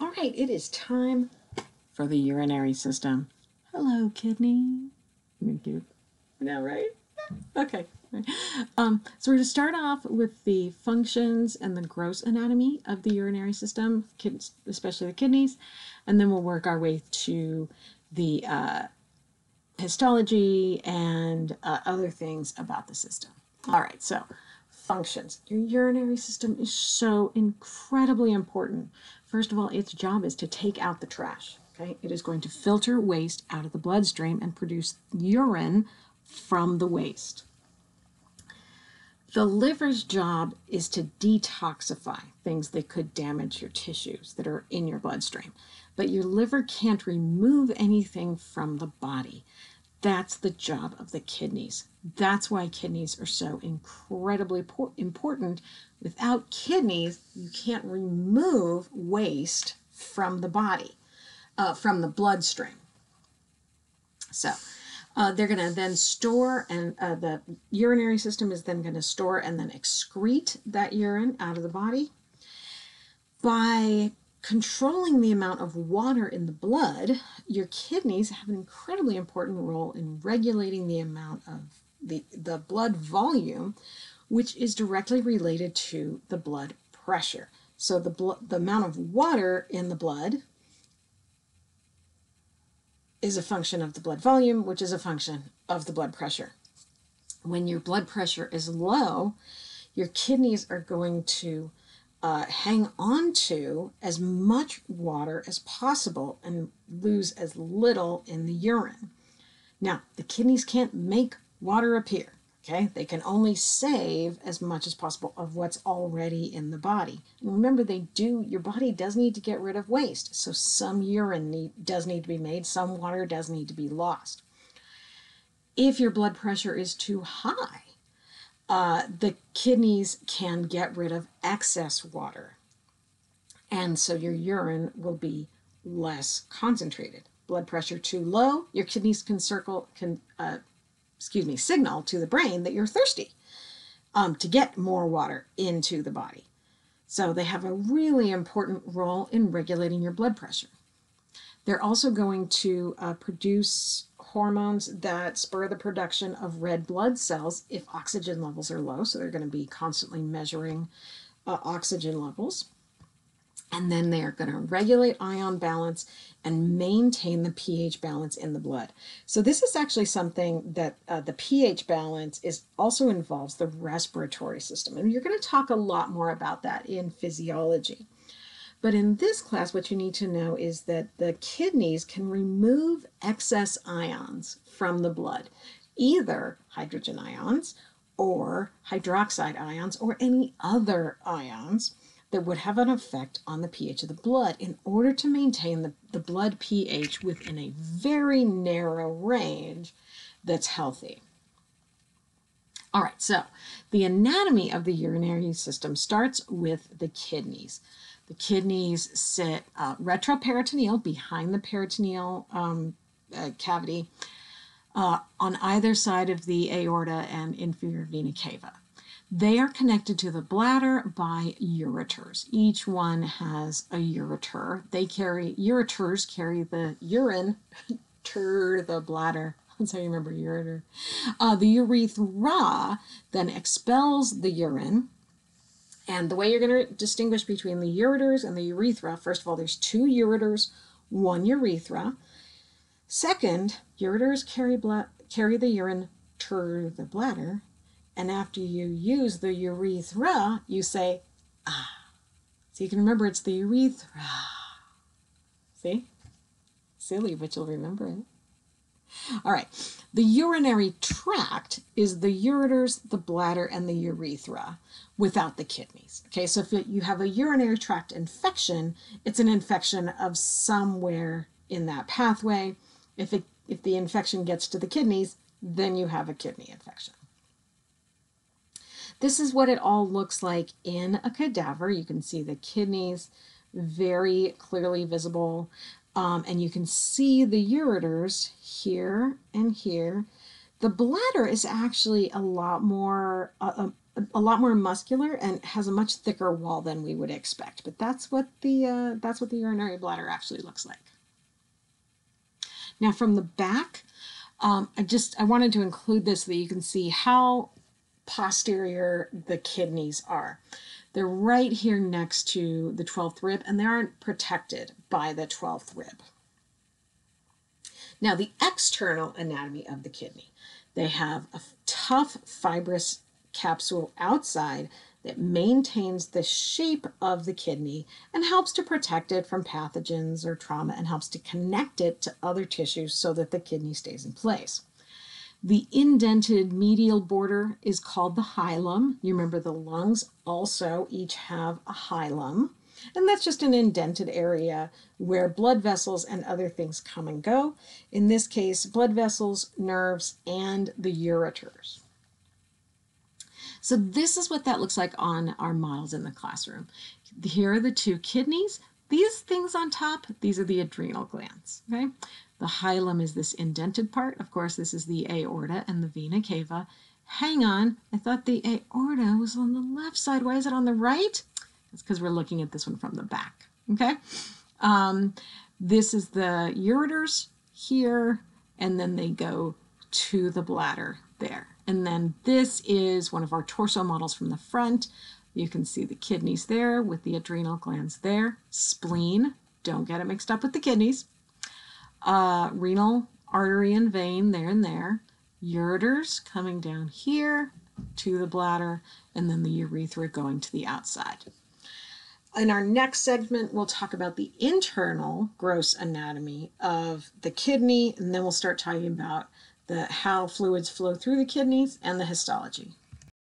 All right, it is time for the urinary system. Hello, kidney. Cute? know, right? Okay. Um, so we're going to start off with the functions and the gross anatomy of the urinary system, kids, especially the kidneys, and then we'll work our way to the uh, histology and uh, other things about the system. All right, so functions. Your urinary system is so incredibly important. First of all, its job is to take out the trash. Okay, it is going to filter waste out of the bloodstream and produce urine from the waste. The liver's job is to detoxify things that could damage your tissues that are in your bloodstream. But your liver can't remove anything from the body. That's the job of the kidneys. That's why kidneys are so incredibly important. Without kidneys, you can't remove waste from the body, uh, from the bloodstream. So, uh, they're going to then store, and uh, the urinary system is then going to store and then excrete that urine out of the body. By controlling the amount of water in the blood, your kidneys have an incredibly important role in regulating the amount of the, the blood volume, which is directly related to the blood pressure. So the, blo- the amount of water in the blood is a function of the blood volume, which is a function of the blood pressure. When your blood pressure is low, your kidneys are going to uh, hang on to as much water as possible and lose as little in the urine. Now, the kidneys can't make water appear. Okay, they can only save as much as possible of what's already in the body. And remember, they do, your body does need to get rid of waste. So some urine need, does need to be made, some water does need to be lost. If your blood pressure is too high, uh, the kidneys can get rid of excess water. And so your urine will be less concentrated. Blood pressure too low, your kidneys can circle, can uh, excuse me, signal to the brain that you're thirsty um, to get more water into the body. So they have a really important role in regulating your blood pressure. They're also going to uh, produce hormones that spur the production of red blood cells if oxygen levels are low. So they're going to be constantly measuring uh, oxygen levels and then they are going to regulate ion balance and maintain the pH balance in the blood. So this is actually something that uh, the pH balance is also involves the respiratory system. And you're going to talk a lot more about that in physiology. But in this class, what you need to know is that the kidneys can remove excess ions from the blood, either hydrogen ions or hydroxide ions or any other ions that would have an effect on the pH of the blood in order to maintain the, the blood pH within a very narrow range that's healthy. All right, so the anatomy of the urinary system starts with the kidneys. The kidneys sit uh, retroperitoneal behind the peritoneal um, uh, cavity uh, on either side of the aorta and inferior vena cava. They are connected to the bladder by ureters. Each one has a ureter. They carry ureters carry the urine to the bladder. That's how you remember ureter. Uh, the urethra then expels the urine. And the way you're going to distinguish between the ureters and the urethra, first of all, there's two ureters, one urethra. Second, ureters carry, bla- carry the urine to the bladder, and after you use the urethra, you say, ah. So you can remember it's the urethra. See? Silly, but you'll remember it. All right. The urinary tract is the ureters, the bladder, and the urethra without the kidneys. Okay, so if you have a urinary tract infection, it's an infection of somewhere in that pathway. If it if the infection gets to the kidneys, then you have a kidney infection. This is what it all looks like in a cadaver. You can see the kidneys very clearly visible. Um, and you can see the ureters here and here. The bladder is actually a lot more, uh, uh, a lot more muscular and has a much thicker wall than we would expect. But that's what the uh, that's what the urinary bladder actually looks like. Now from the back, um, I just I wanted to include this so that you can see how posterior the kidneys are. They're right here next to the 12th rib and they aren't protected by the 12th rib. Now, the external anatomy of the kidney. They have a tough fibrous capsule outside that maintains the shape of the kidney and helps to protect it from pathogens or trauma and helps to connect it to other tissues so that the kidney stays in place. The indented medial border is called the hilum. You remember the lungs also each have a hilum. And that's just an indented area where blood vessels and other things come and go. In this case, blood vessels, nerves, and the ureters. So this is what that looks like on our models in the classroom. Here are the two kidneys. These things on top, these are the adrenal glands, okay? The hilum is this indented part. Of course, this is the aorta and the vena cava. Hang on, I thought the aorta was on the left side. Why is it on the right? It's because we're looking at this one from the back, okay? Um, this is the ureters here, and then they go to the bladder there. And then this is one of our torso models from the front. You can see the kidneys there with the adrenal glands there. Spleen, don't get it mixed up with the kidneys uh, renal artery and vein there and there, ureters coming down here to the bladder, and then the urethra going to the outside. In our next segment, we'll talk about the internal gross anatomy of the kidney, and then we'll start talking about the how fluids flow through the kidneys and the histology.